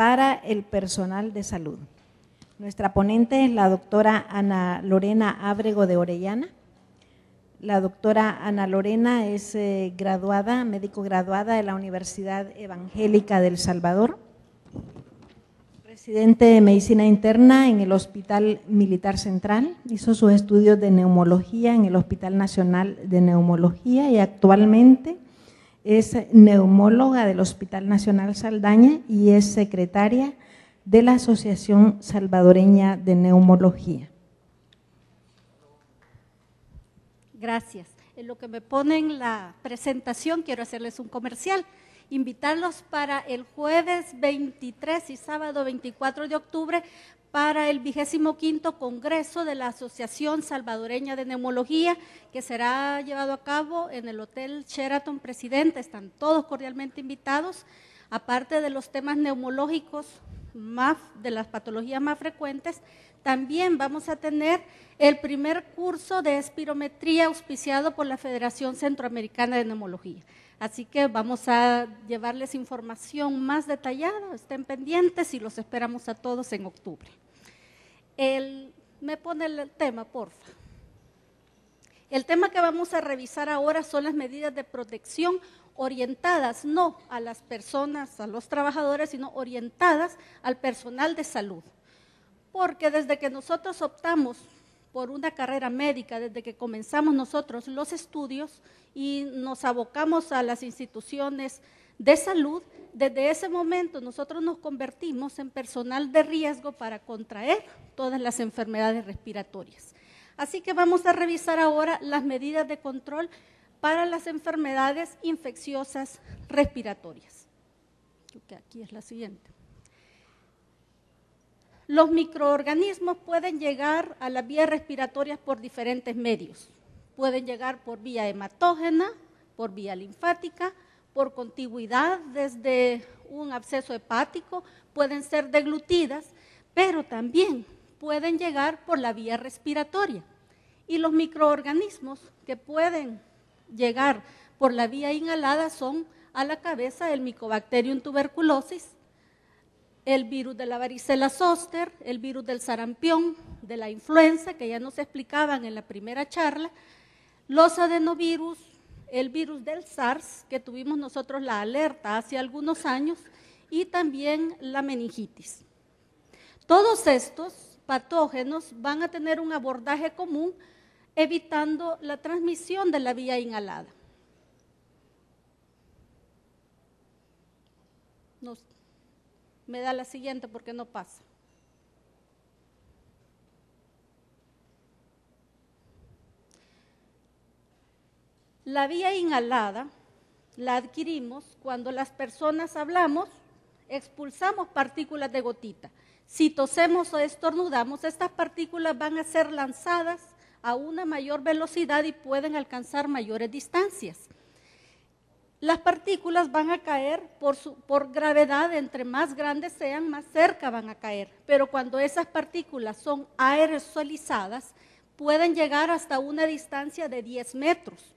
para el personal de salud. Nuestra ponente es la doctora Ana Lorena Ábrego de Orellana. La doctora Ana Lorena es eh, graduada, médico graduada de la Universidad Evangélica del Salvador, residente de medicina interna en el Hospital Militar Central, hizo sus estudios de neumología en el Hospital Nacional de Neumología y actualmente es neumóloga del Hospital Nacional Saldaña y es secretaria de la Asociación Salvadoreña de Neumología. Gracias. En lo que me ponen la presentación, quiero hacerles un comercial. Invitarlos para el jueves 23 y sábado 24 de octubre para el vigésimo quinto Congreso de la Asociación Salvadoreña de Neumología, que será llevado a cabo en el Hotel Sheraton Presidente. Están todos cordialmente invitados, aparte de los temas neumológicos más, de las patologías más frecuentes, también vamos a tener el primer curso de espirometría auspiciado por la Federación Centroamericana de Neumología. Así que vamos a llevarles información más detallada, estén pendientes y los esperamos a todos en octubre. me pone el tema, porfa. El tema que vamos a revisar ahora son las medidas de protección orientadas no a las personas, a los trabajadores, sino orientadas al personal de salud. Porque desde que nosotros optamos por una carrera médica, desde que comenzamos nosotros los estudios y nos abocamos a las instituciones de salud, desde ese momento nosotros nos convertimos en personal de riesgo para contraer todas las enfermedades respiratorias. Así que vamos a revisar ahora las medidas de control para las enfermedades infecciosas respiratorias. Aquí es la siguiente. Los microorganismos pueden llegar a las vías respiratorias por diferentes medios. Pueden llegar por vía hematógena, por vía linfática, por contigüidad desde un absceso hepático, pueden ser deglutidas, pero también pueden llegar por la vía respiratoria. Y los microorganismos que pueden llegar por la vía inhalada son a la cabeza el Mycobacterium tuberculosis, el virus de la varicela zoster, el virus del sarampión, de la influenza, que ya nos explicaban en la primera charla, los adenovirus, el virus del SARS, que tuvimos nosotros la alerta hace algunos años, y también la meningitis. Todos estos patógenos van a tener un abordaje común evitando la transmisión de la vía inhalada. Me da la siguiente porque no pasa. La vía inhalada la adquirimos cuando las personas hablamos, expulsamos partículas de gotita. Si tosemos o estornudamos, estas partículas van a ser lanzadas a una mayor velocidad y pueden alcanzar mayores distancias las partículas van a caer por, gravedad, entre más grandes sean, más cerca van a caer. Pero cuando esas partículas son aerosolizadas, pueden llegar hasta una distancia de 10 metros.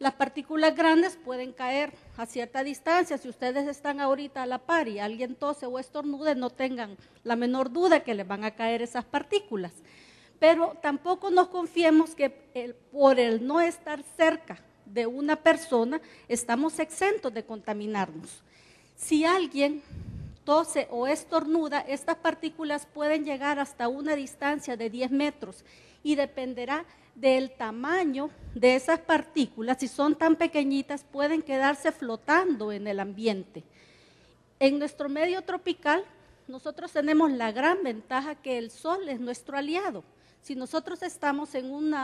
Las partículas grandes pueden caer a cierta distancia. Si ustedes están ahorita a la par y alguien tose o estornude, no tengan la menor duda que les van a caer esas partículas. Pero tampoco nos confiemos que por el no estar cerca de una persona, estamos exentos de contaminarnos. Si alguien tose o estornuda, estas partículas pueden llegar hasta una distancia de 10 metros y dependerá del tamaño de esas partículas. Si son tan pequeñitas, pueden quedarse flotando en el ambiente. En nuestro medio tropical, nosotros tenemos la gran ventaja que el sol es nuestro aliado. Si nosotros estamos en un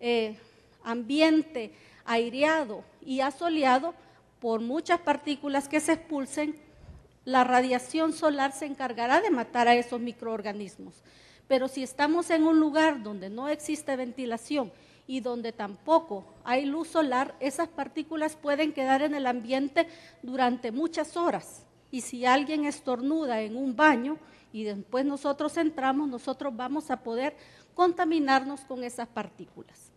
eh, ambiente aireado y asoleado por muchas partículas que se expulsen, la radiación solar se encargará de matar a esos microorganismos. Pero si estamos en un lugar donde no existe ventilación y donde tampoco hay luz solar, esas partículas pueden quedar en el ambiente durante muchas horas. Y si alguien estornuda en un baño y después nosotros entramos, nosotros vamos a poder contaminarnos con esas partículas.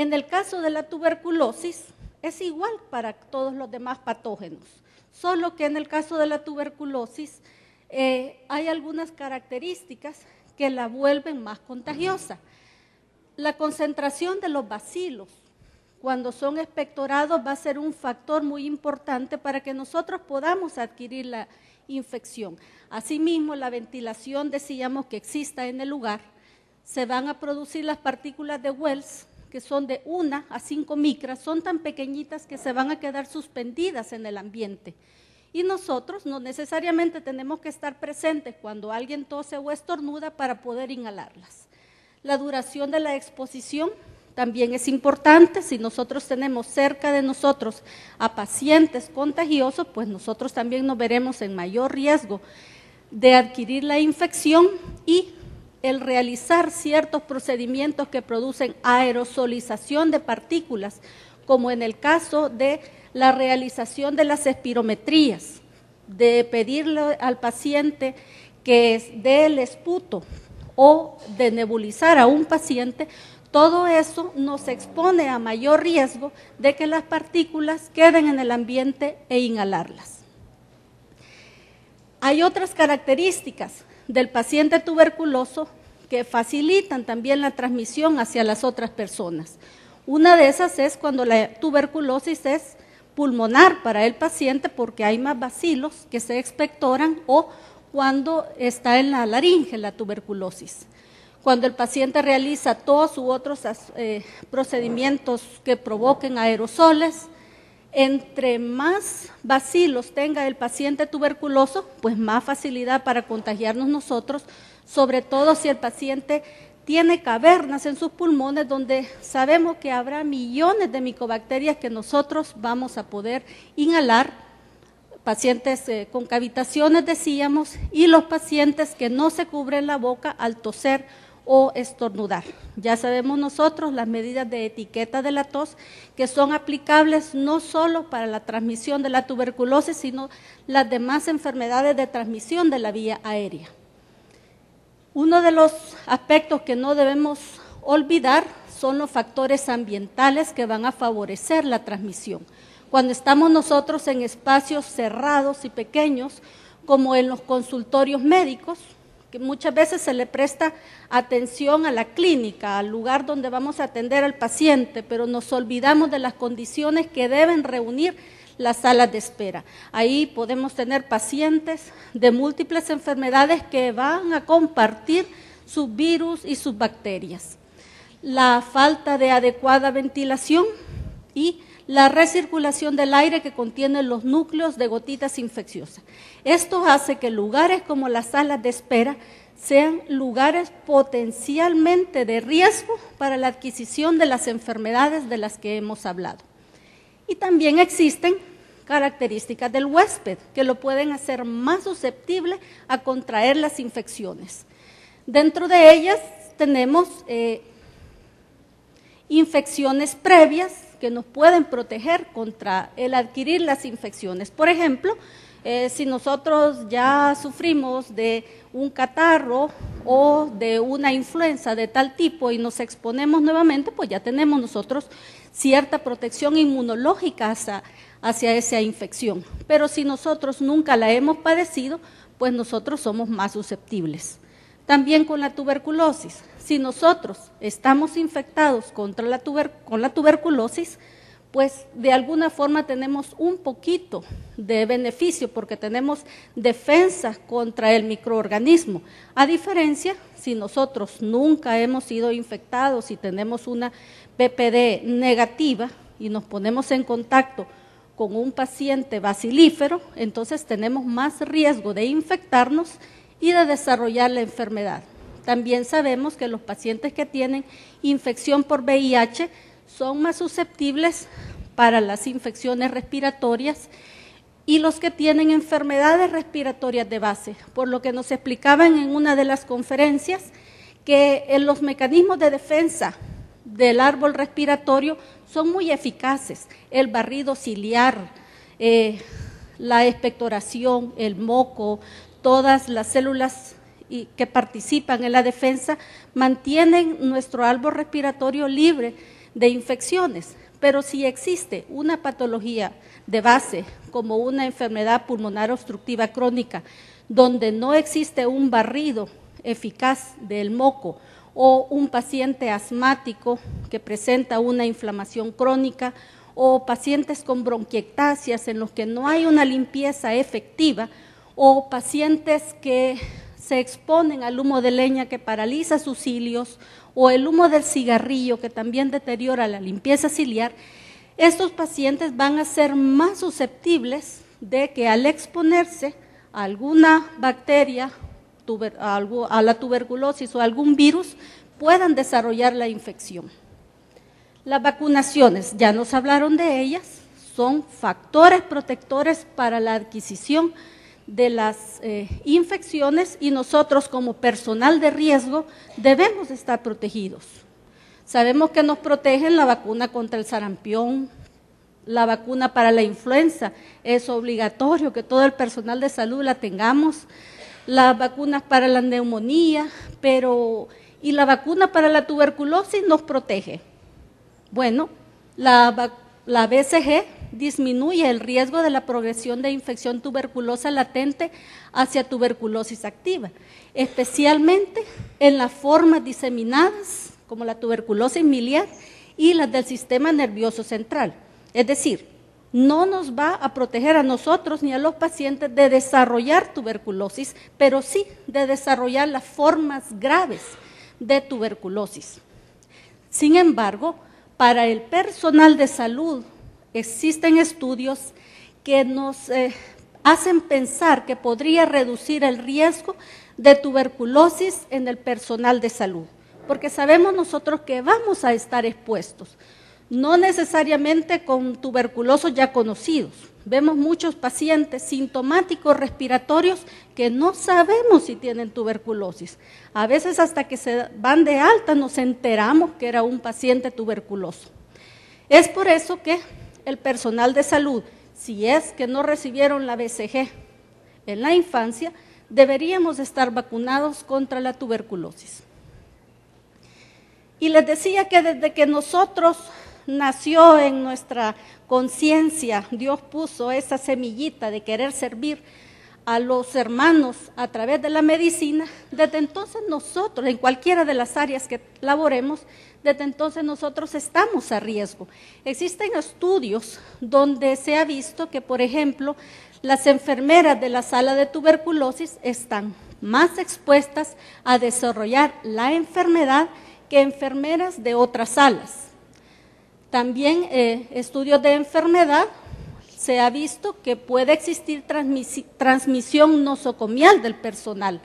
En el caso de la tuberculosis, es igual para todos los demás patógenos. Solo que en el caso de la tuberculosis eh, hay algunas características que la vuelven más contagiosa. La concentración de los bacilos cuando son expectorados va a ser un factor muy importante para que nosotros podamos adquirir la infección. Asimismo, la ventilación, decíamos que exista en el lugar, se van a producir las partículas de Wells, que son de 1 a 5 micras, son tan pequeñitas que se van a quedar suspendidas en el ambiente. Y nosotros no necesariamente tenemos que estar presentes cuando alguien tose o estornuda para poder inhalarlas. La duración de la exposición también es importante. Si nosotros tenemos cerca de nosotros a pacientes contagiosos, pues nosotros también nos veremos en mayor riesgo de adquirir la infección y el realizar ciertos procedimientos que producen aerosolización de partículas, como en el caso de la realización de las espirometrías, de pedirle al paciente que dé el esputo o de nebulizar a un paciente, todo eso nos expone a mayor riesgo de que las partículas queden en el ambiente e inhalarlas. Hay otras características del paciente tuberculoso que facilitan también la transmisión hacia las otras personas. Una de esas es cuando la tuberculosis es pulmonar para el paciente porque hay más bacilos que se expectoran o cuando está en la laringe la tuberculosis. Cuando el paciente realiza todos u otros eh, procedimientos que provoquen aerosoles, entre más bacilos tenga el paciente tuberculoso, pues más facilidad para contagiarnos nosotros, sobre todo si el paciente tiene cavernas en sus pulmones donde sabemos que habrá millones de micobacterias que nosotros vamos a poder inhalar, pacientes eh, con cavitaciones decíamos, y los pacientes que no se cubren la boca al toser o estornudar. Ya sabemos nosotros las medidas de etiqueta de la tos que son aplicables no solo para la transmisión de la tuberculosis, sino las demás enfermedades de transmisión de la vía aérea. Uno de los aspectos que no debemos olvidar son los factores ambientales que van a favorecer la transmisión. Cuando estamos nosotros en espacios cerrados y pequeños, como en los consultorios médicos, que muchas veces se le presta atención a la clínica, al lugar donde vamos a atender al paciente, pero nos olvidamos de las condiciones que deben reunir las salas de espera. Ahí podemos tener pacientes de múltiples enfermedades que van a compartir sus virus y sus bacterias. La falta de adecuada ventilación y la recirculación del aire que contiene los núcleos de gotitas infecciosas. Esto hace que lugares como las salas de espera sean lugares potencialmente de riesgo para la adquisición de las enfermedades de las que hemos hablado. Y también existen características del huésped que lo pueden hacer más susceptible a contraer las infecciones. Dentro de ellas tenemos eh, infecciones previas que nos pueden proteger contra el adquirir las infecciones. Por ejemplo, eh, si nosotros ya sufrimos de un catarro o de una influenza de tal tipo y nos exponemos nuevamente, pues ya tenemos nosotros cierta protección inmunológica hacia, hacia esa infección. Pero si nosotros nunca la hemos padecido, pues nosotros somos más susceptibles. También con la tuberculosis. Si nosotros estamos infectados contra la con la tuberculosis, pues de alguna forma tenemos un poquito de beneficio porque tenemos defensa contra el microorganismo. A diferencia, si nosotros nunca hemos sido infectados y tenemos una PPD negativa y nos ponemos en contacto con un paciente bacilífero, entonces tenemos más riesgo de infectarnos y de desarrollar la enfermedad. También sabemos que los pacientes que tienen infección por VIH son más susceptibles para las infecciones respiratorias y los que tienen enfermedades respiratorias de base, por lo que nos explicaban en una de las conferencias que en los mecanismos de defensa del árbol respiratorio son muy eficaces, el barrido ciliar, eh, la expectoración, el moco, todas las células que participan en la defensa mantienen nuestro árbol respiratorio libre de infecciones. Pero si existe una patología de base, como una enfermedad pulmonar obstructiva crónica, donde no existe un barrido eficaz del moco o un paciente asmático que presenta una inflamación crónica o pacientes con bronquiectasias en los que no hay una limpieza efectiva o pacientes que se exponen al humo de leña que paraliza sus cilios o el humo del cigarrillo que también deteriora la limpieza ciliar, estos pacientes van a ser más susceptibles de que al exponerse a alguna bacteria, a la tuberculosis o algún virus, puedan desarrollar la infección. Las vacunaciones, ya nos hablaron de ellas, son factores protectores para la adquisición las eh, infecciones y nosotros como personal de riesgo debemos estar protegidos. Sabemos que nos protegen la vacuna contra el sarampión, la vacuna para la influenza, es obligatorio que todo el personal de salud la tengamos, las vacunas para la neumonía, pero y la vacuna para la tuberculosis nos protege. Bueno, la, la BCG disminuye el riesgo de la progresión de infección tuberculosa latente hacia tuberculosis activa, especialmente en las formas diseminadas como la tuberculosis miliar y las del sistema nervioso central. Es decir, no nos va a proteger a nosotros ni a los pacientes de desarrollar tuberculosis, pero sí de desarrollar las formas graves de tuberculosis. Sin embargo, para el personal de salud existen estudios que nos eh, hacen pensar que podría reducir el riesgo de tuberculosis en el personal de salud, porque sabemos nosotros que vamos a estar expuestos, no necesariamente con tuberculosos ya conocidos. Vemos muchos pacientes sintomáticos respiratorios que no sabemos si tienen tuberculosis. A veces hasta que se van de alta nos enteramos que era un paciente tuberculoso. Es por eso que el personal de salud, si es que no recibieron la BCG en la infancia, deberíamos estar vacunados contra la tuberculosis. Y les decía que desde que nosotros nació en nuestra conciencia, Dios puso esa semillita de querer servir a los hermanos a través de la medicina, desde entonces nosotros, en cualquiera de las áreas que laboremos, desde entonces nosotros estamos a riesgo. Existen estudios donde se ha visto que, por ejemplo, las enfermeras de la sala de tuberculosis están más expuestas a desarrollar la enfermedad que enfermeras de otras salas. También eh, estudios de enfermedad se ha visto que puede existir transmisión nosocomial del personal,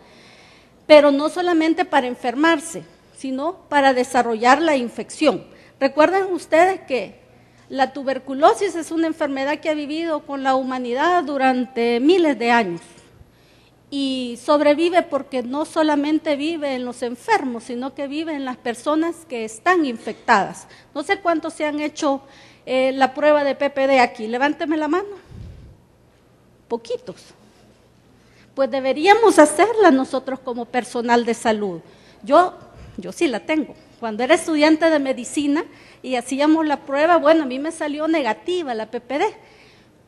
pero no solamente para enfermarse, sino para desarrollar la infección. Recuerden ustedes que la tuberculosis es una enfermedad que ha vivido con la humanidad durante miles de años y sobrevive porque no solamente vive en los enfermos, sino que vive en las personas que están infectadas. No sé cuántos se han hecho eh, la prueba de PPD aquí. Levánteme la mano. Poquitos. Pues deberíamos hacerla nosotros como personal de salud. Yo yo sí la tengo. Cuando era estudiante de medicina y hacíamos la prueba, bueno, a mí me salió negativa la PPD.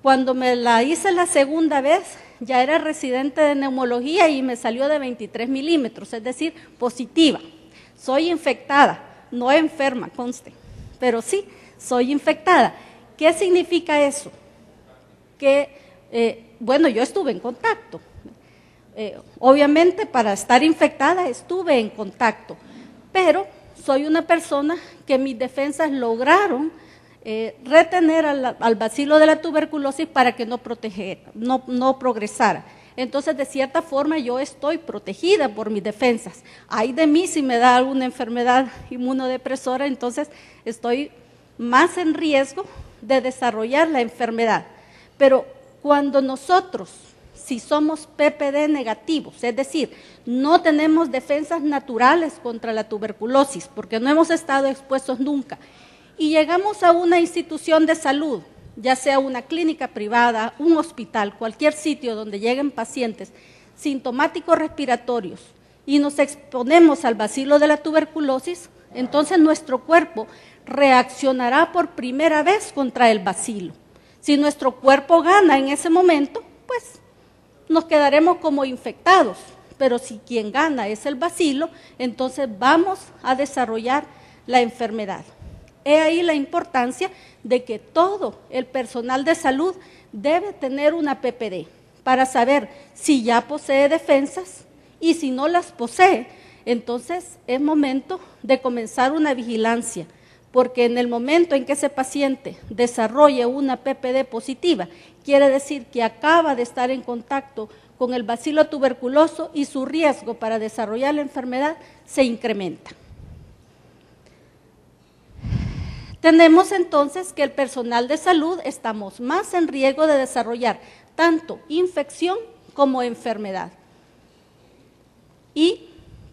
Cuando me la hice la segunda vez, ya era residente de neumología y me salió de 23 milímetros, es decir, positiva. Soy infectada, no enferma, conste, pero sí, soy infectada. ¿Qué significa eso? Que, eh, bueno, yo estuve en contacto. Eh, obviamente, para estar infectada estuve en contacto pero soy una persona que mis defensas lograron eh, retener al, al, bacilo de la tuberculosis para que no, no, no progresara. Entonces, de cierta forma, yo estoy protegida por mis defensas. Hay de mí si me da alguna enfermedad inmunodepresora, entonces estoy más en riesgo de desarrollar la enfermedad. Pero cuando nosotros si somos PPD negativos, es decir, no tenemos defensas naturales contra la tuberculosis porque no hemos estado expuestos nunca, y llegamos a una institución de salud, ya sea una clínica privada, un hospital, cualquier sitio donde lleguen pacientes sintomáticos respiratorios y nos exponemos al vacilo de la tuberculosis, entonces nuestro cuerpo reaccionará por primera vez contra el bacilo. Si nuestro cuerpo gana en ese momento, pues nos quedaremos como infectados. Pero si quien gana es el bacilo, entonces vamos a desarrollar la enfermedad. He ahí la importancia de que todo el personal de salud debe tener una PPD para saber si ya posee defensas y si no las posee, entonces es momento de comenzar una vigilancia, porque en el momento en que ese paciente desarrolle una PPD positiva, quiere decir que acaba de estar en contacto con el bacilo tuberculoso y su riesgo para desarrollar la enfermedad se incrementa. Tenemos entonces que el personal de salud estamos más en riesgo de desarrollar tanto infección como enfermedad. Y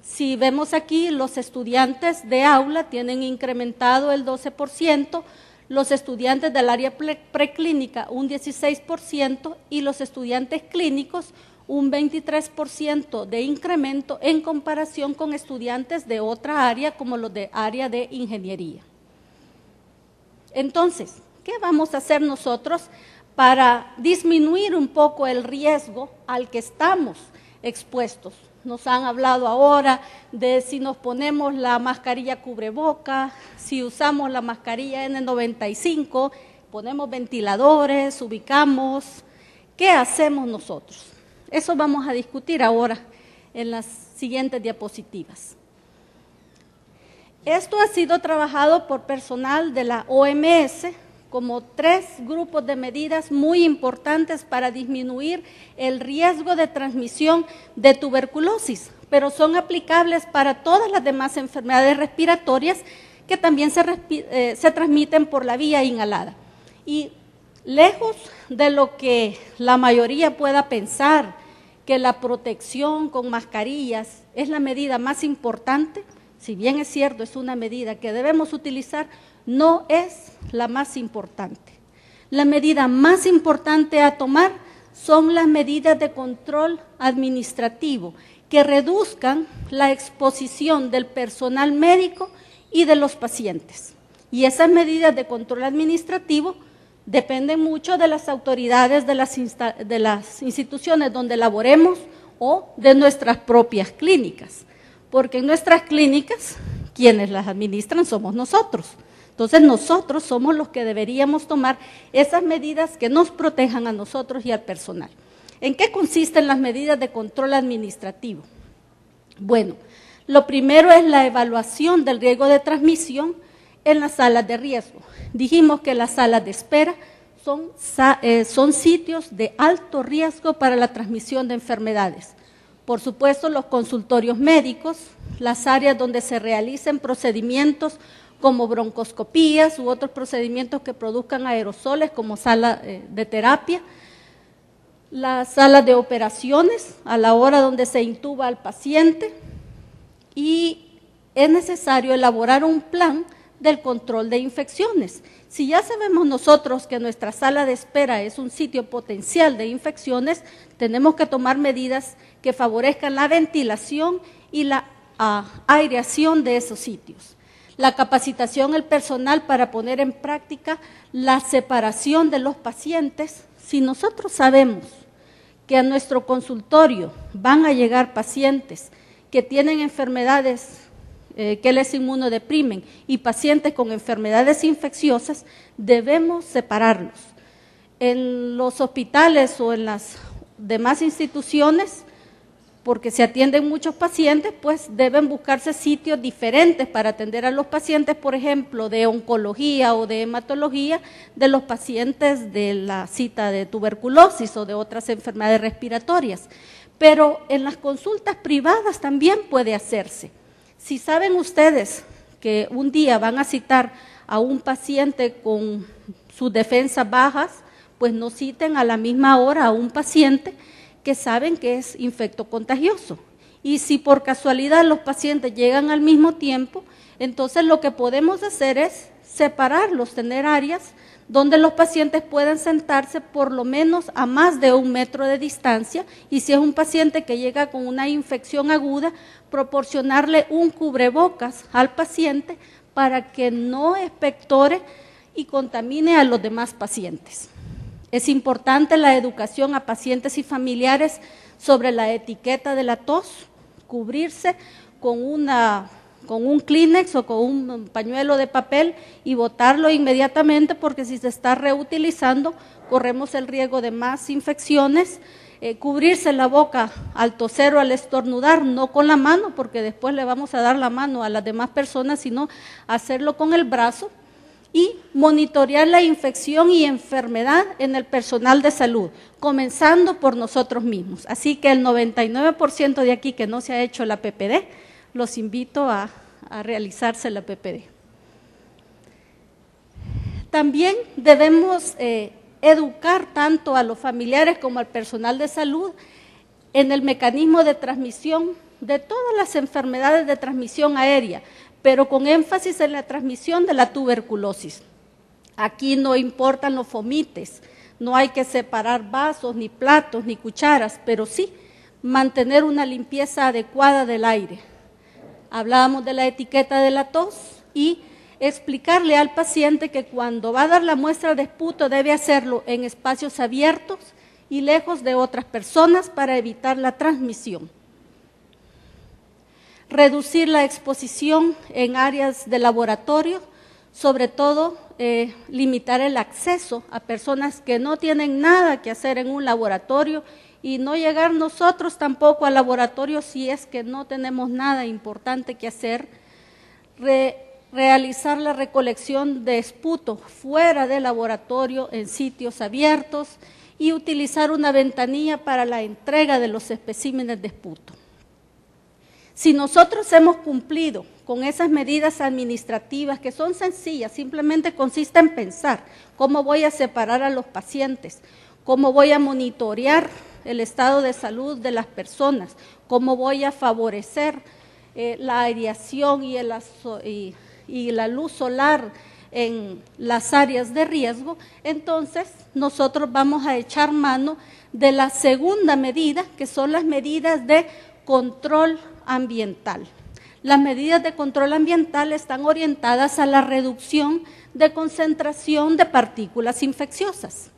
si vemos aquí, los estudiantes de aula tienen incrementado el 12%, los estudiantes del área preclínica un 16% y los estudiantes clínicos un 23% de incremento en comparación con estudiantes de otra área como los de área de ingeniería. Entonces, ¿qué vamos a hacer nosotros para disminuir un poco el riesgo al que estamos expuestos? Nos han hablado ahora de si nos ponemos la mascarilla cubreboca, si usamos la mascarilla N95, ponemos ventiladores, ubicamos. ¿Qué hacemos nosotros? Eso vamos a discutir ahora en las siguientes diapositivas. Esto ha sido trabajado por personal de la OMS como tres grupos de medidas muy importantes para disminuir el riesgo de transmisión de tuberculosis, pero son aplicables para todas las demás enfermedades respiratorias que también se, eh, se transmiten por la vía inhalada. Y lejos de lo que la mayoría pueda pensar, que la protección con mascarillas es la medida más importante, si bien es cierto, es una medida que debemos utilizar, no es la más importante. La medida más importante a tomar son las medidas de control administrativo que reduzcan la exposición del personal médico y de los pacientes. Y esas medidas de control administrativo dependen mucho de las autoridades de las, de las instituciones donde laboremos o de nuestras propias clínicas, porque en nuestras clínicas quienes las administran somos nosotros. Entonces nosotros somos los que deberíamos tomar esas medidas que nos protejan a nosotros y al personal. ¿En qué consisten las medidas de control administrativo? Bueno, lo primero es la evaluación del riesgo de transmisión en las salas de riesgo. Dijimos que las salas de espera son, eh, son sitios de alto riesgo para la transmisión de enfermedades. Por supuesto, los consultorios médicos, las áreas donde se realicen procedimientos como broncoscopías u otros procedimientos que produzcan aerosoles como sala eh, de terapia, las salas de operaciones a la hora donde se intuba al paciente y es necesario elaborar un plan del control de infecciones. Si ya sabemos nosotros que nuestra sala de espera es un sitio potencial de infecciones, tenemos que tomar medidas que favorezcan la ventilación y la ah, aireación de esos sitios la capacitación del personal para poner en práctica la separación de los pacientes. Si nosotros sabemos que a nuestro consultorio van a llegar pacientes que tienen enfermedades eh, que les inmunodeprimen y pacientes con enfermedades infecciosas, debemos separarlos. En los hospitales o en las demás instituciones porque se atienden muchos pacientes, pues deben buscarse sitios diferentes para atender a los pacientes, por ejemplo, de oncología o de hematología, de los pacientes de la cita de tuberculosis o de otras enfermedades respiratorias. Pero en las consultas privadas también puede hacerse. Si saben ustedes que un día van a citar a un paciente con sus defensas bajas, pues no citen a la misma hora a un paciente que saben que es infecto contagioso. Y si por casualidad los pacientes llegan al mismo tiempo, entonces lo que podemos hacer es separarlos, tener áreas donde los pacientes puedan sentarse por lo menos a más de un metro de distancia y si es un paciente que llega con una infección aguda, proporcionarle un cubrebocas al paciente para que no expectore y contamine a los demás pacientes. Es importante la educación a pacientes y familiares sobre la etiqueta de la tos, cubrirse con, una, con un Kleenex o con un pañuelo de papel y botarlo inmediatamente porque si se está reutilizando corremos el riesgo de más infecciones. Eh, cubrirse la boca al toser o al estornudar, no con la mano, porque después le vamos a dar la mano a las demás personas, sino hacerlo con el brazo y monitorear la infección y enfermedad en el personal de salud, comenzando por nosotros mismos. Así que el 99% de aquí que no se ha hecho la PPD, los invito a, realizarse la PPD. También debemos eh, educar tanto a los familiares como al personal de salud en el mecanismo de transmisión de todas las enfermedades de transmisión aérea, pero con énfasis en la transmisión de la tuberculosis. Aquí no importan los fomites, no hay que separar vasos, ni platos, ni cucharas, pero sí mantener una limpieza adecuada del aire. Hablábamos de la etiqueta de la tos y explicarle al paciente que cuando va a dar la muestra de esputo debe hacerlo en espacios abiertos y lejos de otras personas para evitar la transmisión. Reducir la exposición en áreas de laboratorio, sobre todo eh, limitar el acceso a personas que no tienen nada que hacer en un laboratorio y no llegar nosotros tampoco al laboratorio si es que no tenemos nada importante que hacer. realizar la recolección de esputo fuera del laboratorio en sitios abiertos y utilizar una ventanilla para la entrega de los especímenes de esputo. Si nosotros hemos cumplido con esas medidas administrativas que son sencillas, simplemente consiste en pensar cómo voy a separar a los pacientes, cómo voy a monitorear el estado de salud de las personas, cómo voy a favorecer eh, la aireación y, y la luz solar en las áreas de riesgo, entonces nosotros vamos a echar mano de la segunda medida, que son las medidas de control ambiental. Las medidas de control ambiental están orientadas a la reducción de concentración de partículas infecciosas.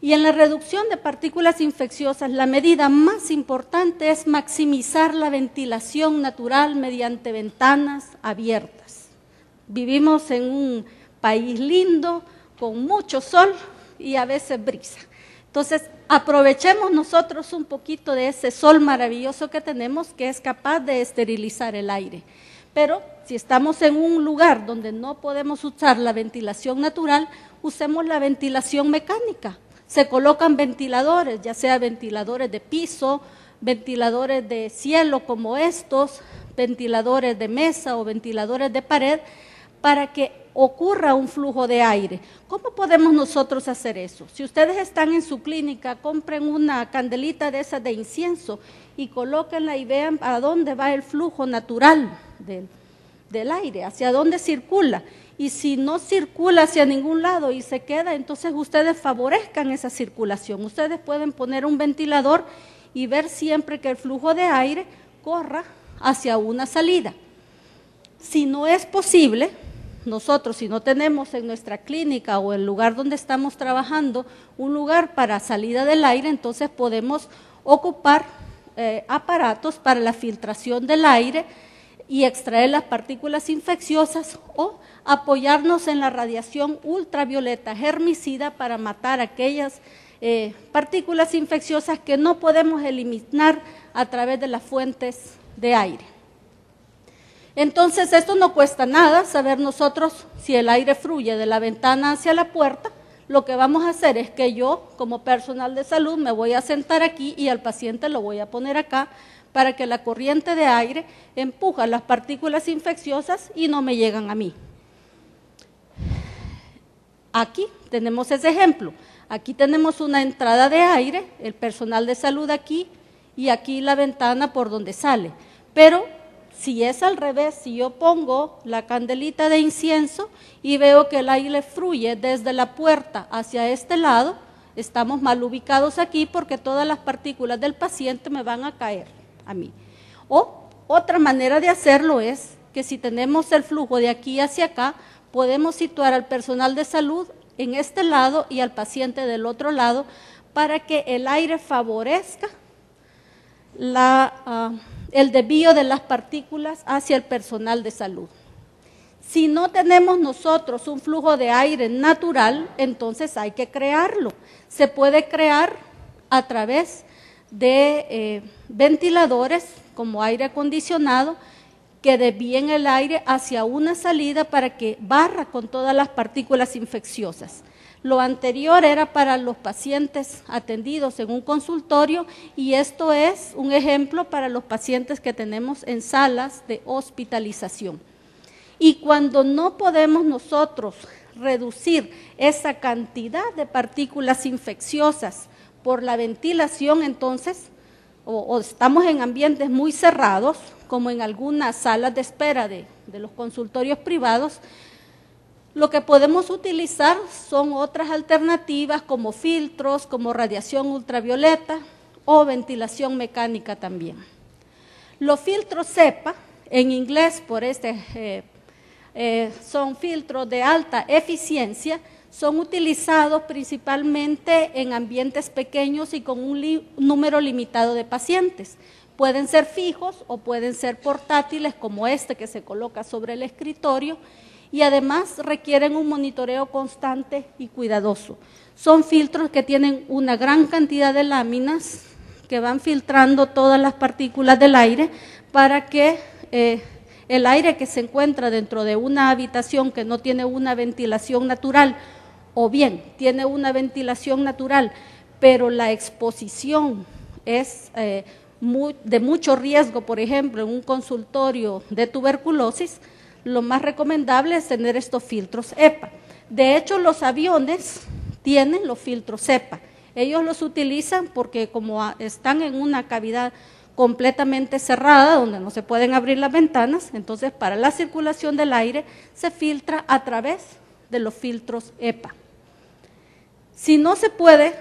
Y en la reducción de partículas infecciosas, la medida más importante es maximizar la ventilación natural mediante ventanas abiertas. Vivimos en un país lindo, con mucho sol y a veces brisa. Entonces, aprovechemos nosotros un poquito de ese sol maravilloso que tenemos que es capaz de esterilizar el aire. Pero si estamos en un lugar donde no podemos usar la ventilación natural, usemos la ventilación mecánica. Se colocan ventiladores, ya sea ventiladores de piso, ventiladores de cielo como estos, ventiladores de mesa o ventiladores de pared, para que ocurra un flujo de aire. ¿Cómo podemos nosotros hacer eso? Si ustedes están en su clínica, compren una candelita de esas de incienso y colóquenla y vean a dónde va el flujo natural del, del aire, hacia dónde circula. Y si no circula hacia ningún lado y se queda, entonces ustedes favorezcan esa circulación. Ustedes pueden poner un ventilador y ver siempre que el flujo de aire corra hacia una salida. Si no es posible, nosotros, si no tenemos en nuestra clínica o el lugar donde estamos trabajando un lugar para salida del aire, entonces podemos ocupar eh, aparatos para la filtración del aire y extraer las partículas infecciosas o apoyarnos en la radiación ultravioleta germicida para matar aquellas eh, partículas infecciosas que no podemos eliminar a través de las fuentes de aire. Entonces, esto no cuesta nada saber nosotros si el aire fluye de la ventana hacia la puerta. Lo que vamos a hacer es que yo, como personal de salud, me voy a sentar aquí y al paciente lo voy a poner acá para que la corriente de aire empuja las partículas infecciosas y no me llegan a mí. Aquí tenemos ese ejemplo. Aquí tenemos una entrada de aire, el personal de salud aquí y aquí la ventana por donde sale. Pero si es al revés, si yo pongo la candelita de incienso y veo que el aire fluye desde la puerta hacia este lado, estamos mal ubicados aquí porque todas las partículas del paciente me van a caer a mí. O otra manera de hacerlo es que si tenemos el flujo de aquí hacia acá, podemos situar al personal de salud en este lado y al paciente del otro lado para que el aire favorezca ah, el desvío de las partículas hacia el personal de salud. Si no tenemos nosotros un flujo de aire natural, entonces hay que crearlo. Se puede crear a través de eh, ventiladores como aire acondicionado que desvíen el aire hacia una salida para que barra con todas las partículas infecciosas. Lo anterior era para los pacientes atendidos en un consultorio y esto es un ejemplo para los pacientes que tenemos en salas de hospitalización. Y cuando no podemos nosotros reducir esa cantidad de partículas infecciosas por la ventilación, entonces, o, estamos en ambientes muy cerrados, como en algunas salas de espera de, los consultorios privados, lo que podemos utilizar son otras alternativas como filtros, como radiación ultravioleta o ventilación mecánica también. Los filtros CEPA, en inglés por este eh, eh, son filtros de alta eficiencia, son utilizados principalmente en ambientes pequeños y con un número limitado de pacientes. Pueden ser fijos o pueden ser portátiles como este que se coloca sobre el escritorio y además requieren un monitoreo constante y cuidadoso. Son filtros que tienen una gran cantidad de láminas que van filtrando todas las partículas del aire para que eh, el aire que se encuentra dentro de una habitación que no tiene una ventilación natural, o bien tiene una ventilación natural, pero la exposición es eh, de mucho riesgo, por ejemplo, en un consultorio de tuberculosis, lo más recomendable es tener estos filtros EPA. De hecho, los aviones tienen los filtros EPA. Ellos los utilizan porque como están en una cavidad completamente cerrada, donde no se pueden abrir las ventanas, entonces para la circulación del aire se filtra a través de los filtros EPA. Si no se puede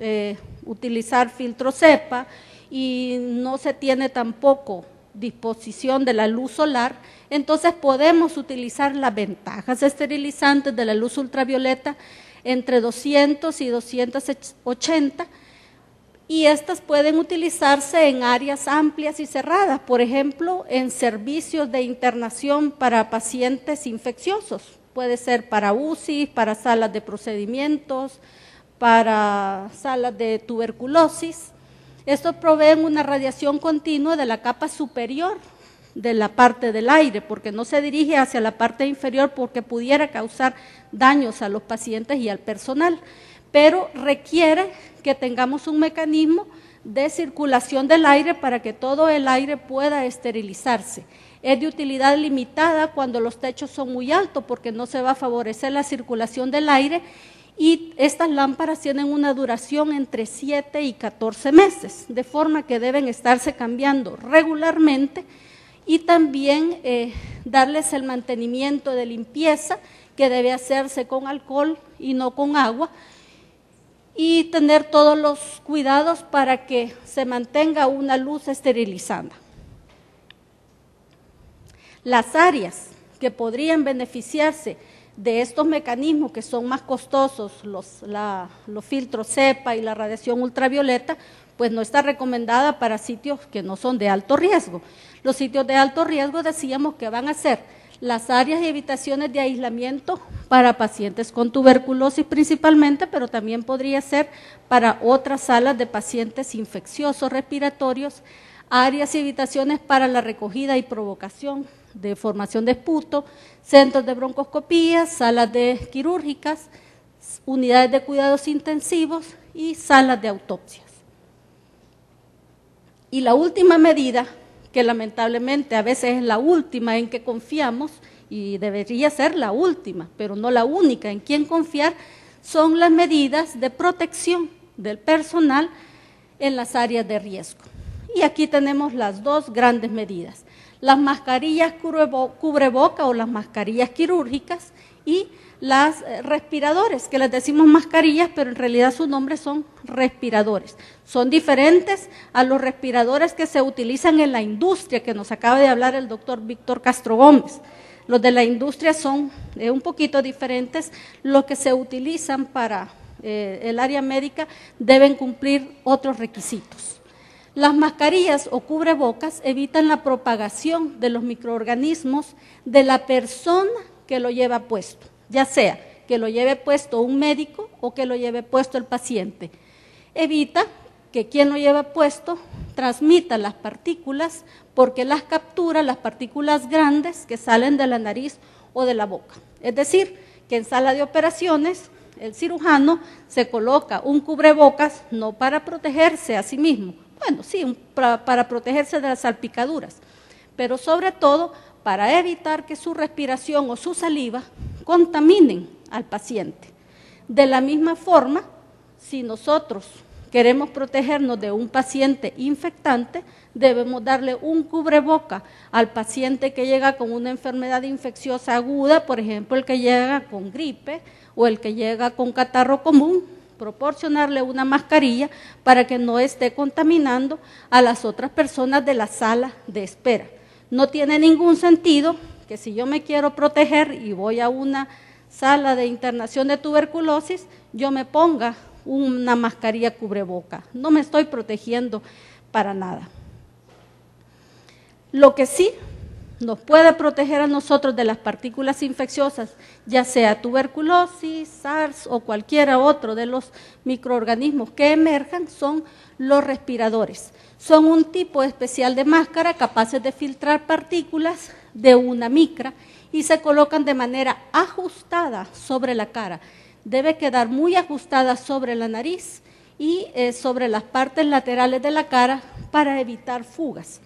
eh, utilizar filtros EPA y no se tiene tampoco disposición de la luz solar, entonces podemos utilizar las ventajas esterilizantes de la luz ultravioleta entre 200 y 280 y estas pueden utilizarse en áreas amplias y cerradas, por ejemplo, en servicios de internación para pacientes infecciosos. Puede ser para UCI, para salas de procedimientos, para salas de tuberculosis. Estos proveen una radiación continua de la capa superior de la parte del aire, porque no se dirige hacia la parte inferior porque pudiera causar daños a los pacientes y al personal pero requiere que tengamos un mecanismo de circulación del aire para que todo el aire pueda esterilizarse. Es de utilidad limitada cuando los techos son muy altos porque no se va a favorecer la circulación del aire y estas lámparas tienen una duración entre 7 y 14 meses, de forma que deben estarse cambiando regularmente y también eh, darles el mantenimiento de limpieza que debe hacerse con alcohol y no con agua, y tener todos los cuidados para que se mantenga una luz esterilizada. Las áreas que podrían beneficiarse de estos mecanismos que son más costosos, los, los filtros CEPA y la radiación ultravioleta, pues no está recomendada para sitios que no son de alto riesgo. Los sitios de alto riesgo decíamos que van a ser las áreas y habitaciones de aislamiento para pacientes con tuberculosis principalmente, pero también podría ser para otras salas de pacientes infecciosos respiratorios, áreas y habitaciones para la recogida y provocación de formación de esputo, centros de broncoscopía, salas de quirúrgicas, unidades de cuidados intensivos y salas de autopsias. Y la última medida que lamentablemente a veces es la última en que confiamos y debería ser la última, pero no la única en quien confiar, son las medidas de protección del personal en las áreas de riesgo. Y aquí tenemos las dos grandes medidas, las mascarillas cubreboca o las mascarillas quirúrgicas y las eh, respiradores, que les decimos mascarillas, pero en realidad su nombre son respiradores. Son diferentes a los respiradores que se utilizan en la industria, que nos acaba de hablar el doctor Víctor Castro Gómez. Los de la industria son eh, un poquito diferentes. Los que se utilizan para eh, el área médica deben cumplir otros requisitos. Las mascarillas o cubrebocas evitan la propagación de los microorganismos de la persona que lo lleva puesto ya sea que lo lleve puesto un médico o que lo lleve puesto el paciente. Evita que quien lo lleve puesto transmita las partículas porque las captura las partículas grandes que salen de la nariz o de la boca. Es decir, que en sala de operaciones el cirujano se coloca un cubrebocas no para protegerse a sí mismo, bueno, sí, para, para protegerse de las salpicaduras, pero sobre todo para evitar que su respiración o su saliva contaminen al paciente. De la misma forma, si nosotros queremos protegernos de un paciente infectante, debemos darle un cubreboca al paciente que llega con una enfermedad infecciosa aguda, por ejemplo, el que llega con gripe o el que llega con catarro común, proporcionarle una mascarilla para que no esté contaminando a las otras personas de la sala de espera. No tiene ningún sentido que si yo me quiero proteger y voy a una sala de internación de tuberculosis, yo me ponga una mascarilla cubreboca. No me estoy protegiendo para nada. Lo que sí nos puede proteger a nosotros de las partículas infecciosas, ya sea tuberculosis, SARS o cualquiera otro de los microorganismos que emerjan, son los respiradores. Son un tipo especial de máscara capaces de filtrar partículas de una micra y se colocan de manera ajustada sobre la cara. Debe quedar muy ajustada sobre la nariz y eh, sobre las partes laterales de la cara para evitar fugas.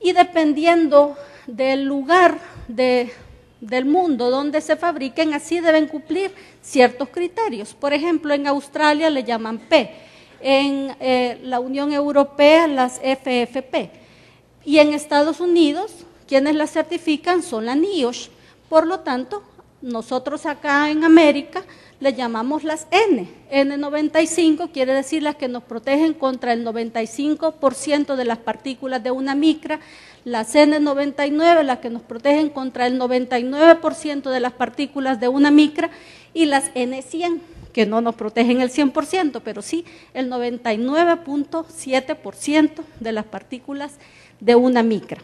Y dependiendo del lugar del mundo donde se fabriquen, así deben cumplir ciertos criterios. Por ejemplo, en Australia le llaman P, en eh, la Unión Europea las FFP y en Estados Unidos quienes la certifican son la NIOSH. Por lo tanto, nosotros acá en América le llamamos las N. N95 quiere decir las que nos protegen contra el 95% de las partículas de una micra, las N99 las que nos protegen contra el 99% de las partículas de una micra y las N100 que no nos protegen el 100%, pero sí el 99.7% de las partículas de una micra.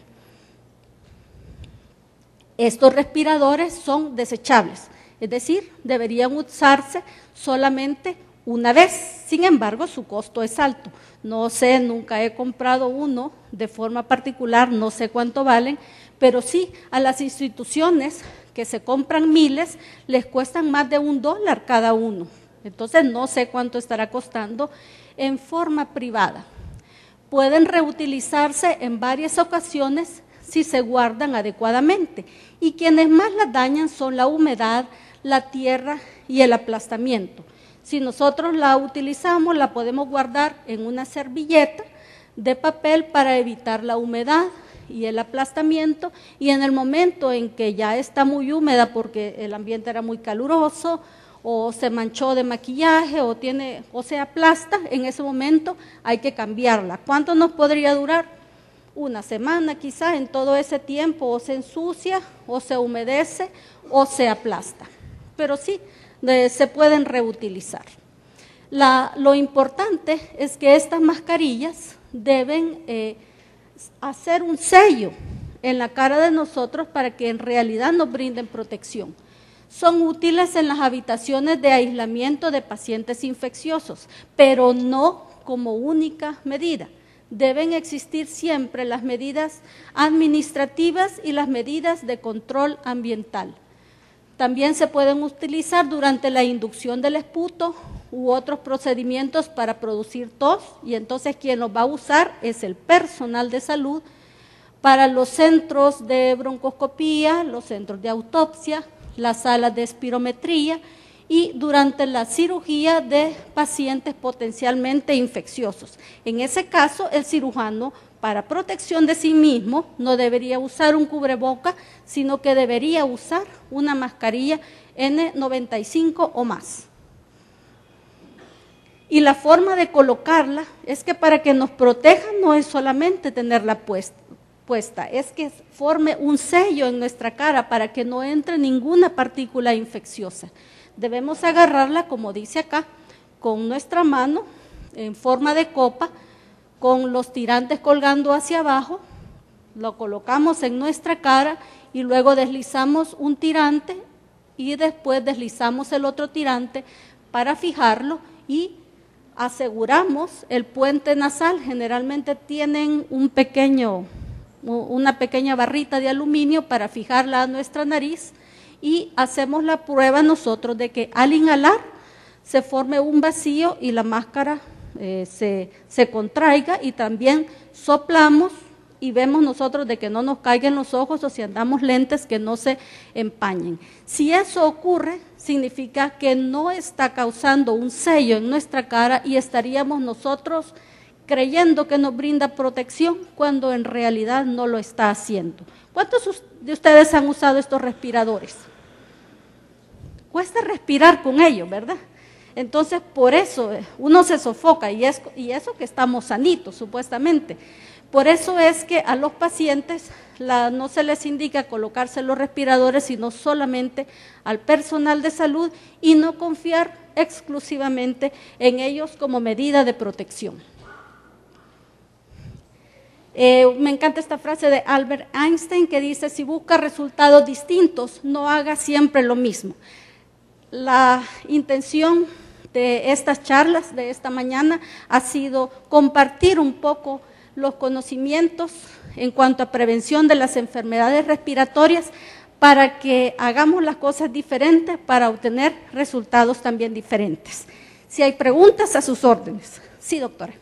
Estos respiradores son desechables, es decir, deberían usarse solamente una vez. Sin embargo, su costo es alto. No sé, nunca he comprado uno de forma particular, no sé cuánto valen, pero sí a las instituciones que se compran miles les cuestan más de un dólar cada uno. Entonces no sé cuánto estará costando en forma privada. Pueden reutilizarse en varias ocasiones si se guardan adecuadamente. Y quienes más las dañan son la humedad, la tierra y el aplastamiento. Si nosotros la utilizamos, la podemos guardar en una servilleta de papel para evitar la humedad y el aplastamiento y en el momento en que ya está muy húmeda porque el ambiente era muy caluroso o se manchó de maquillaje o tiene o se aplasta, en ese momento hay que cambiarla. ¿Cuánto nos podría durar? una semana quizás, en todo ese tiempo o se ensucia o se humedece o se aplasta. Pero sí, se pueden reutilizar. lo importante es que estas mascarillas deben eh, hacer un sello en la cara de nosotros para que en realidad nos brinden protección. Son útiles en las habitaciones de aislamiento de pacientes infecciosos, pero no como única medida deben existir siempre las medidas administrativas y las medidas de control ambiental. También se pueden utilizar durante la inducción del esputo u otros procedimientos para producir tos y entonces quien los va a usar es el personal de salud para los centros de broncoscopía, los centros de autopsia, las salas de espirometría y durante la cirugía de pacientes potencialmente infecciosos. En ese caso, el cirujano para protección de sí mismo no debería usar un cubreboca, sino que debería usar una mascarilla N95 o más. Y la forma de colocarla es que para que nos proteja no es solamente tenerla puesta, es que forme un sello en nuestra cara para que no entre ninguna partícula infecciosa. Debemos agarrarla, como dice acá, con nuestra mano en forma de copa, con los tirantes colgando hacia abajo, lo colocamos en nuestra cara y luego deslizamos un tirante y después deslizamos el otro tirante para fijarlo y aseguramos el puente nasal. Generalmente tienen un pequeño, una pequeña barrita de aluminio para fijarla a nuestra nariz y hacemos la prueba nosotros de que al inhalar se forme un vacío y la máscara eh, se, se contraiga y también soplamos y vemos nosotros de que no nos caigan los ojos o si andamos lentes que no se empañen. Si eso ocurre, significa que no está causando un sello en nuestra cara y estaríamos nosotros creyendo que nos brinda protección cuando en realidad no lo está haciendo. ¿Cuántos de ustedes han usado estos respiradores? Cuesta respirar con ellos, ¿verdad? Entonces, por eso eh, uno se sofoca y, y eso que estamos sanitos, supuestamente. Por eso es que a los pacientes no se les indica colocarse los respiradores, sino solamente al personal de salud y no confiar exclusivamente en ellos como medida de protección. Eh, me encanta esta frase de Albert Einstein que dice, si busca resultados distintos, no haga siempre lo mismo. La intención de estas charlas de esta mañana ha sido compartir un poco los conocimientos en cuanto a prevención de las enfermedades respiratorias para que hagamos las cosas diferentes para obtener resultados también diferentes. Si hay preguntas, a sus órdenes. Sí, doctora.